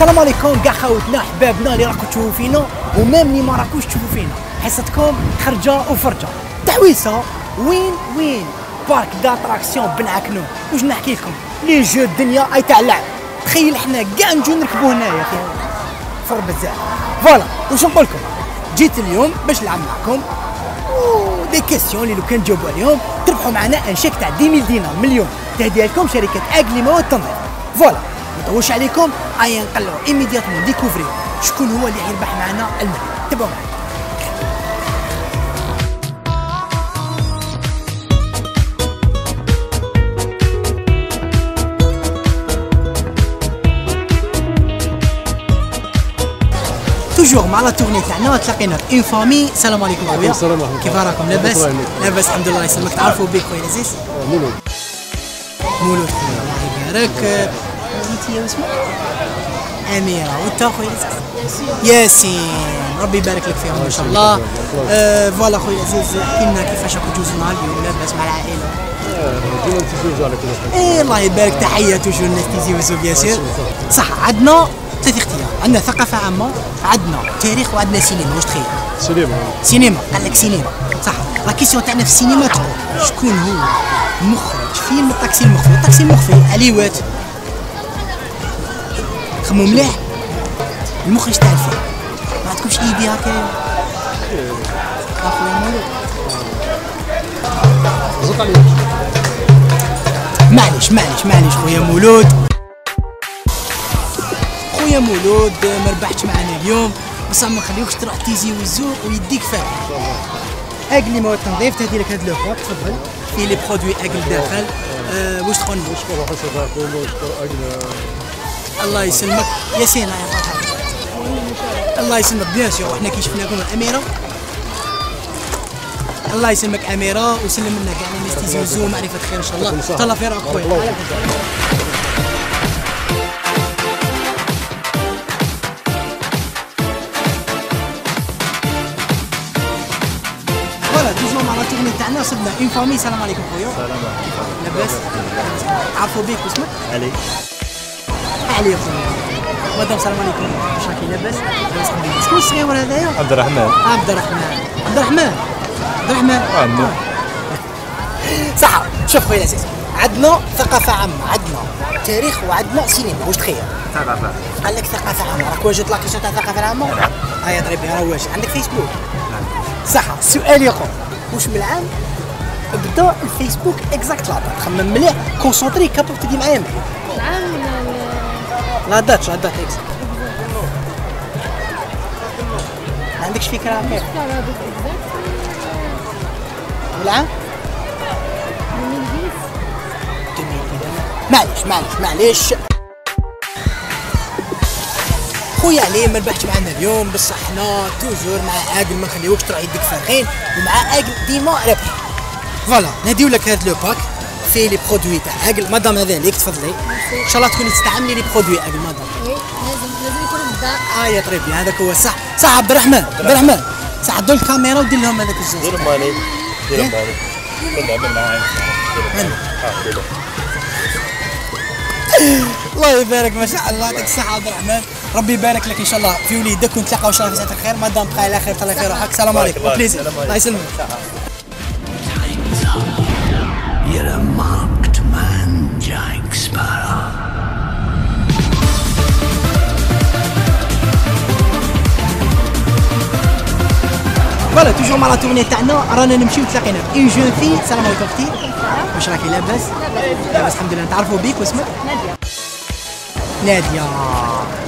السلام عليكم كاع خاوتنا احبابنا اللي راكم تشوفوا فينا و même اللي ما راكوش تشوفوا فينا حصتكم خرجة وفرجة. تعويسه وين وين؟ parc d'attraction بن عكنون واش نحكي لكم؟ les jeux الدنيا أي تاع اللعب. تخيل إحنا كاع نجو نركبوا هنايا فر بزاف. voilà واش نقول لكم؟ جيت اليوم باش نلعب معكم. des questions اللي لو كان تجاوبوا عليهم تربحوا معنا un chèque تاع 10000 دينار مليون تهديها لكم شركة Aigle مواد التنظيف voilà. نطولش عليكم؟ ايا نقلعوا immédiatement découvrir شكون هو اللي يربح معنا المال تبعوا معنا. toujours مع la tournée تاعنا تلاقينا في une famille السلام عليكم خويا السلام ورحمة كيف. راكم لاباس. لاباس الحمد لله يسلمك تعرفوا بك خويا العزيز مولود مولود خويا الله يبارك انت يا اسمك أميرة وانت خويا العزيز ياسين ربي يبارك لك فيهم ان شاء الله. آه voilà خويا العزيز احكي لنا كيفاش راكم تجوزوا نهار اليوم؟ لاباس مع العائلة. ديما نتزوجوا على كل حال إيه الله يبارك. تحية toujours الناس تيزي وزو bien sûr صح عندنا ثلاث اختيار. عندنا ثقافة عامة عندنا تاريخ وعندنا سينما. واش تخير؟ سليم سينما. قال لك سينما. صح. لا كيسيون تاعنا في السينما تقول. شكون هو مخرج؟ فيلم الطاكسي المخفي الطاكسي المخفي عليوات خمو مليح. المخرج تاع الفيلم. ما عندكمش ايدي هكا؟ معليش معليش معليش خويا مولود. خويا مولود ما ربحتش معنا اليوم. بصح ما نخليوكش تروح تيزي وزو ويديك فارغين Aigle مواد التنظيف تهدي لك هاد le pack تفضل. فيه les produits Aigle داخل. أه واش تقول لي؟ شكون حسن وشكون أجل الله يسلمك. ياسين الله يرحمك الله يسلمك. bien sûr. وحنا كي شفناكم الاميره الله يسلمك أميرة. وسلم لنا كاع الناس تيزي وزو معرفة خير إن شاء الله. تهلا في راك خويا tournée تاعنا صدنا une famille السلام عليكم خويا السلام عليكم لاباس عرفوا بيك واسمك علي علي خويا مدام السلام عليكم. واش راكي لاباس شكون الصغير هذايا؟ عبد الرحمن. عبد الرحمن. عبد الرحمن. عبد الرحمن. عمو صح شوف خويا العزيز. عندنا ثقافة عامة. عندنا تاريخ وعندنا سينما. واش تخير؟ ثقافة. قال لك ثقافة عامة. راك واجد la question تاع الثقافة العامة؟ نعم هيا ضرب راه واجد. عندك فيسبوك؟ نعم صح السؤال يقول واش من العام بدا الفيسبوك exacte لا خمم مليح concentrer كابو تدي معايا مليح. العام ولا la date la date exacte ما عندكش فكرة؟ كيف؟ لا لا دوك exacte العام 2010 معليش معليش معليش. خويا علي ما ربحتش معنا اليوم بصح حنا توجور مع عاقل ما نخليوكش تروح يدك فاخين ومع عاقل ديما ربح فوالا نديو لك هذا لو باك؟ فيه لي برودوي تاع عاقل مدام هذا ليك تفضلي. إن شاء الله تكوني تستعملي لي برودوي عاقل مدام. وي لازم لازم يكون بدا آه يا طريبي هذاك هو صح صح عبد الرحمن عبد الرحمن صح دول الكاميرا ودير لهم هذاك الزوز دير ماني دير إيه؟ ماني كل عمل معايا. هلا. آه، دير. الله يبارك ما شاء الله. يعطيك الصحة عبد الرحمن. ربي يبارك لك إن شاء الله. في وليدك ونتلاقاو إن شاء الله في ساعة الخير. مادام بقى على خير. تهلا في روحك السلام عليكم. plaisir. الله يسلمك. You're a marked man, Jack Sparrow. voilà toujours مع la tournée تاعنا رانا نمشيو تلاقينا une jeune fille السلام عليكم أختي واش راكي لاباس؟ لاباس الحمد لله نتعرفوا بيك واسمك؟ نادية نادية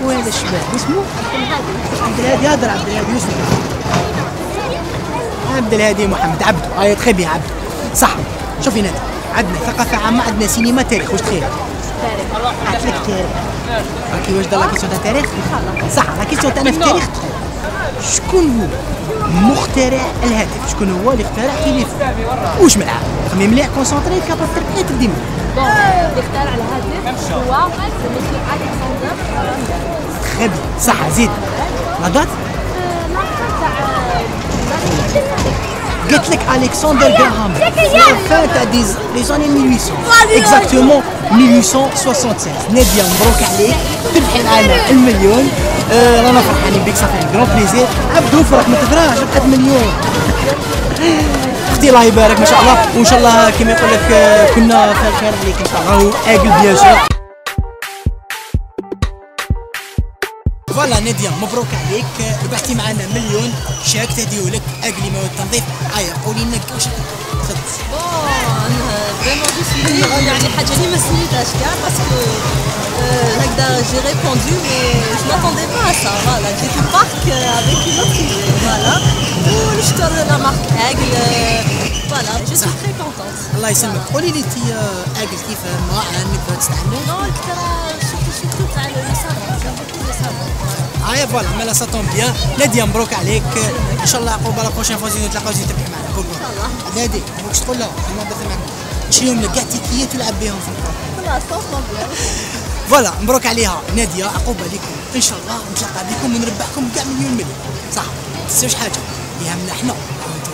وهذا الشباب اسمه؟ عبد الهادي هذا عبد الهادي واسمه؟ عبد الهادي محمد عبدو هاي très bien عبدو صح شوفي نادية عندنا ثقافة عامة عندنا سينما تاريخ واش تخير؟ قالت لك تاريخ راكي واجده la question تاع تاريخ؟ صح la question تاعنا في التاريخ شكون هو مخترع الهاتف؟ شكون هو اللي اخترع التليفون واش من عام خمي مليح concentrer كابا تربحي تبدي منه bon اللي اخترع الهاتف هو مسيو الكسندر تخي صح زيد. la date لا تاع قلت لك الكسندر جراهام لا تاع les années 1800 exactement 1876 ناديه مبروك عليك تربحي معنا المليون آه، رانا فرحانين بك ça fait grand plaisir عبدو فرح ما تدراش ربحت مليون أختي الله يبارك ما شاء الله وان شاء الله كما يقول لك آه، كنا في الخير عليك ان شاء الله واكل bien sûr voilà نادية مبروك عليك. ربحتي معنا مليون. شاك تهديو لك Aigle مواد التنظيف. هيا قولي لنا واش تفضل. bon vraiment je suis يعني حاجة اللي ما سنيتهاش كاع؟ parce que هكذا جي ريبوندو مي جو ماتوندي با سا فوالا جيت بارك افيك اون اوتر فوالا ونشكر لا مارك اغل فوالا جو سوي تري كونتونت الله يسلمك. قولي لي انت أقل كيف ما نقدر تستعملوا نو الكثر هيا فوالا مالا سا طون بيان نادية مبروك عليك ان شاء الله عقوبة لا بروشين فوا زيدو نتلاقاو زيد تربحي معنا شاء الله. نادي واش تقول لها كيما بدات معنا تشريهم لك كاع تيكيات تلعب بهم في بيان فوالا مبروك عليها ناديه عقوبه لكم ان شاء الله نتلاقى بكم ونربحكم كاع مليون مليون صح ما تنساوش حاجة يهمنا إحنا وأنتم